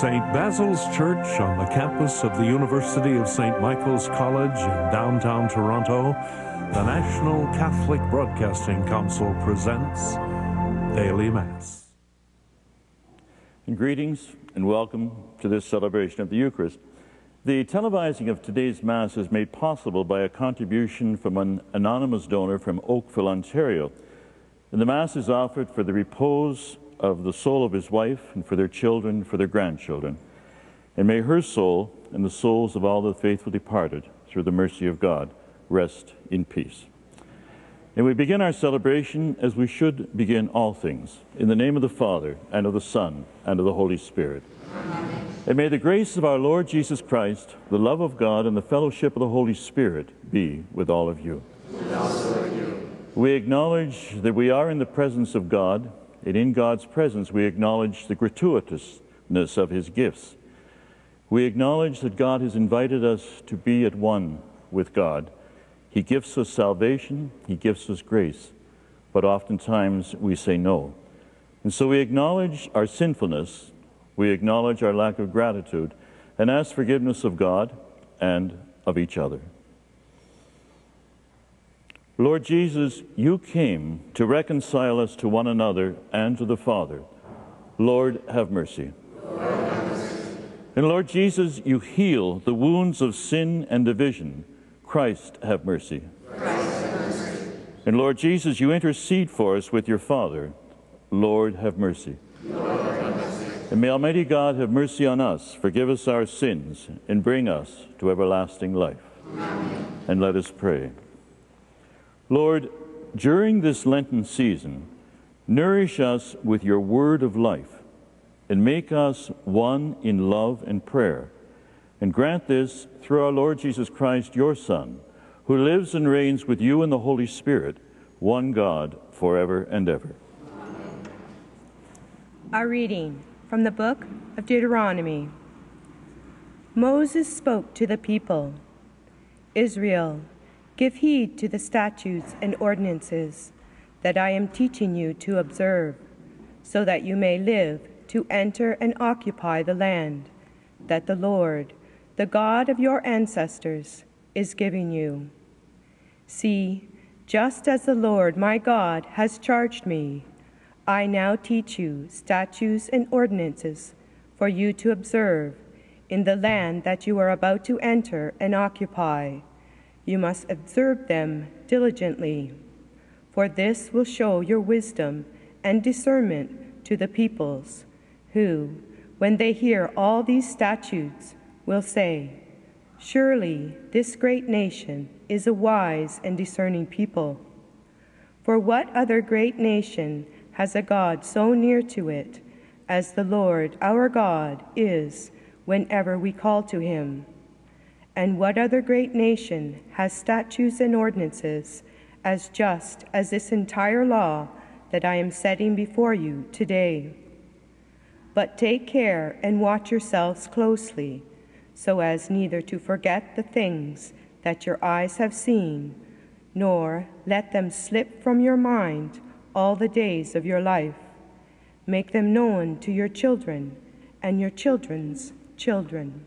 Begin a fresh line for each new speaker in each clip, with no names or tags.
St. Basil's Church on the campus of the University of St. Michael's College in downtown Toronto, the National Catholic Broadcasting Council presents Daily Mass.
And greetings and welcome to this celebration of the Eucharist. The televising of today's Mass is made possible by a contribution from an anonymous donor from Oakville, Ontario. And the Mass is offered for the repose of the soul of his wife and for their children, for their grandchildren. And may her soul and the souls of all the faithful departed, through the mercy of God, rest in peace. And we begin our celebration as we should begin all things, in the name of the Father, and of the Son, and of the Holy Spirit. Amen. And may the grace of our Lord Jesus Christ, the love of God, and the fellowship of the Holy Spirit be with all of you. you. We acknowledge that we are in the presence of God and in God's presence, we acknowledge the gratuitousness of his gifts. We acknowledge that God has invited us to be at one with God. He gives us salvation, He gives us grace, but oftentimes we say no. And so we acknowledge our sinfulness, we acknowledge our lack of gratitude, and ask forgiveness of God and of each other. Lord Jesus, you came to reconcile us to one another and to the Father. Lord, have mercy. Lord, have mercy. And Lord Jesus, you heal the wounds of sin and division. Christ, have mercy. And Lord Jesus, you intercede for us with your Father. Lord, have mercy. Lord, have mercy. And may Almighty God have mercy on us, forgive us our sins, and bring us to everlasting life. Amen. And let us pray. Lord, during this Lenten season, nourish us with your word of life and make us one in love and prayer. And grant this through our Lord Jesus Christ, your Son, who lives and reigns with you in the Holy Spirit, one God, forever and ever.
Our reading from the book of Deuteronomy. Moses spoke to the people Israel, Give heed to the statutes and ordinances that I am teaching you to observe, so that you may live to enter and occupy the land that the Lord, the God of your ancestors, is giving you. See, just as the Lord my God has charged me, I now teach you statutes and ordinances for you to observe in the land that you are about to enter and occupy you must observe them diligently, for this will show your wisdom and discernment to the peoples, who, when they hear all these statutes, will say, Surely this great nation is a wise and discerning people. For what other great nation has a God so near to it as the Lord our God is whenever we call to him? And what other great nation has statutes and ordinances as just as this entire law that I am setting before you today? But take care and watch yourselves closely, so as neither to forget the things that your eyes have seen, nor let them slip from your mind all the days of your life. Make them known to your children and your children's children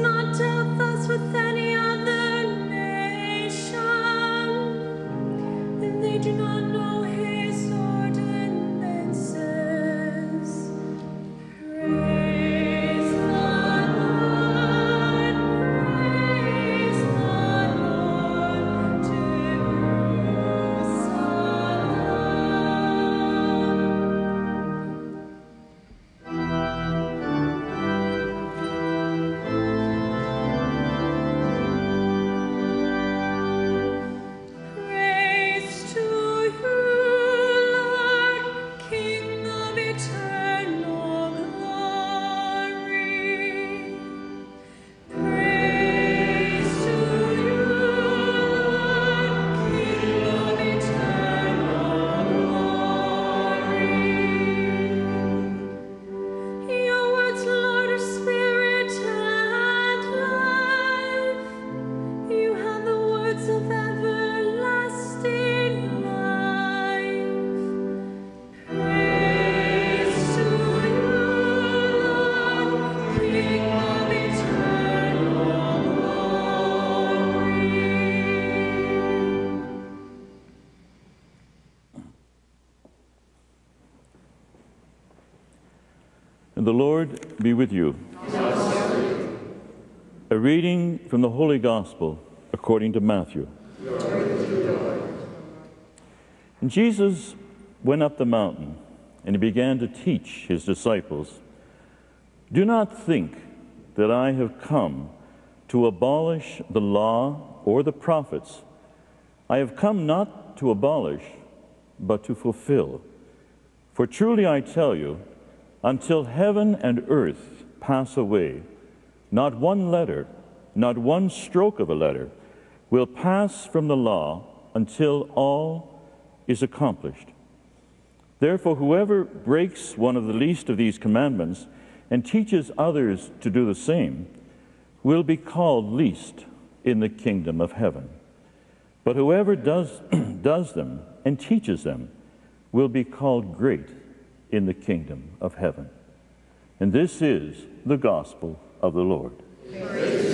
not dealt thus with them. Eternal
the Lord be with you. A reading from the Holy Gospel according to Matthew. And Jesus went up the mountain and he began to teach his disciples Do not think that I have come to abolish the law or the prophets. I have come not to abolish, but to fulfill. For truly I tell you, until heaven and earth pass away, not one letter, not one stroke of a letter will pass from the law until all is accomplished. Therefore, whoever breaks one of the least of these commandments and teaches others to do the same will be called least in the kingdom of heaven. But whoever does, does them and teaches them will be called great in the kingdom of heaven. And this is the gospel of the Lord.
Praise